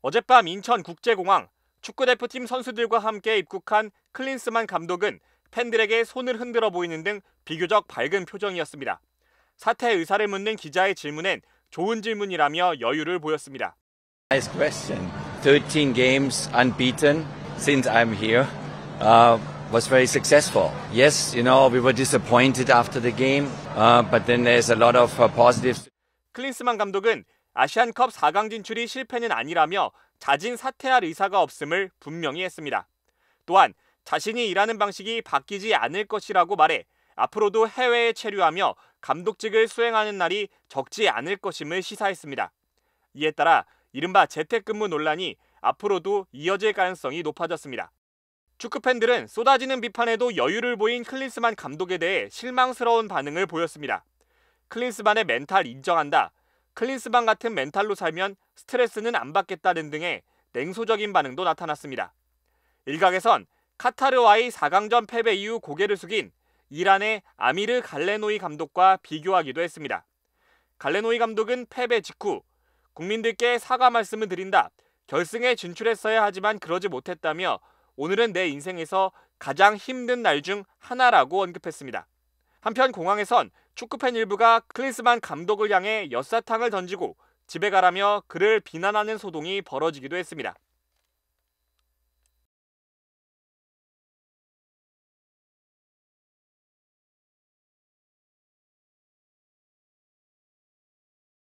어젯밤 인천국제공항 축구대표팀 선수들과 함께 입국한 클린스만 감독은 팬들에게 손을 흔들어 보이는 등 비교적 밝은 표정이었습니다. 사퇴 의사를 묻는 기자의 질문엔 좋은 질문이라며 여유를 보였습니다. Nice question. 13 games unbeaten since I'm here. Uh, was very successful. Yes, you know, we were disappointed after the game, uh, but then there's a lot of uh, positives. 클린스만 감독은 아시안컵 4강 진출이 실패는 아니라며 자진 사퇴할 의사가 없음을 분명히 했습니다. 또한 자신이 일하는 방식이 바뀌지 않을 것이라고 말해 앞으로도 해외에 체류하며 감독직을 수행하는 날이 적지 않을 것임을 시사했습니다. 이에 따라 이른바 재택근무 논란이 앞으로도 이어질 가능성이 높아졌습니다. 축구 팬들은 쏟아지는 비판에도 여유를 보인 클린스만 감독에 대해 실망스러운 반응을 보였습니다. 클린스만의 멘탈 인정한다. 클린스만 같은 멘탈로 살면 스트레스는 안 받겠다는 등의 냉소적인 반응도 나타났습니다. 일각에선 카타르와의 4강전 패배 이후 고개를 숙인 이란의 아미르 갈레노이 감독과 비교하기도 했습니다. 갈레노이 감독은 패배 직후 국민들께 사과 말씀을 드린다. 결승에 진출했어야 하지만 그러지 못했다며 오늘은 내 인생에서 가장 힘든 날 중 하나라고 언급했습니다. 한편 공항에선 축구팬 일부가 클린스만 감독을 향해 엿사탕을 던지고 집에 가라며 그를 비난하는 소동이 벌어지기도 했습니다.